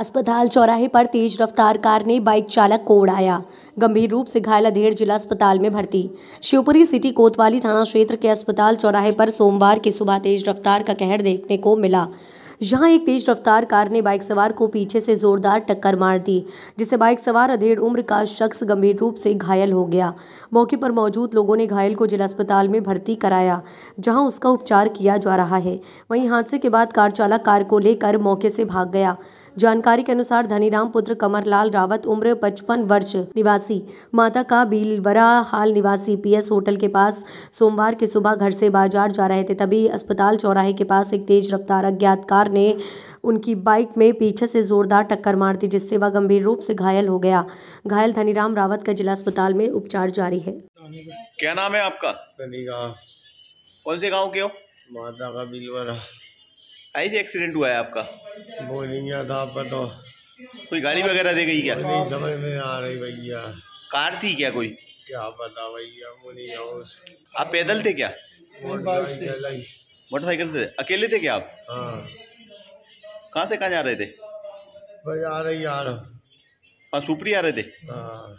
अस्पताल चौराहे पर तेज रफ्तार कार ने बाइक चालक को उड़ाया। गंभीर रूप से घायल अधेड़ जिला अस्पताल में भर्ती। शिवपुरी सिटी कोतवाली थाना क्षेत्र के अस्पताल चौराहे पर सोमवार की सुबह तेज रफ्तार का कहर देखने को मिला। जहाँ एक तेज रफ्तार कार ने बाइक सवार को पीछे से जोरदार टक्कर मार दी, जिससे बाइक सवार अधेड़ उम्र का शख्स गंभीर रूप से घायल हो गया। मौके पर मौजूद लोगों ने घायल को जिला अस्पताल में भर्ती कराया, जहाँ उसका उपचार किया जा रहा है। वहीं हादसे के बाद कार चालक कार को लेकर मौके से भाग गया। जानकारी के अनुसार धनीराम पुत्र कमरलाल रावत उम्र पचपन वर्ष निवासी। माता का बीलवरा हाल निवासी पीएस होटल के पास सोमवार की सुबह घर से बाज़ार जा रहे थे। तभी अस्पताल चौराहे के पास एक तेज रफ्तार अज्ञात कार ने उनकी बाइक में पीछे से जोरदार टक्कर मार दी जिससे वह गंभीर रूप से घायल हो गया। घायल धनीराम रावत का जिला अस्पताल में उपचार जारी है। क्या नाम है आपका? कौन से गाँव के हो? माता का बिलवर। ऐसे एक्सीडेंट हुआ है आपका? वो नहीं था पता कोई गाड़ी वगैरह दे गई क्या? नहीं समझ में आ रही भैया। कार थी क्या कोई? क्या पता भैया मुझे हाउस आप पैदल थे क्या? मोटरसाइकिल से? अकेले थे क्या आप? हाँ। कहाँ से कहाँ जा रहे थे? बजा रही यार। हाँ सुपरी आ रहे थे? हाँ।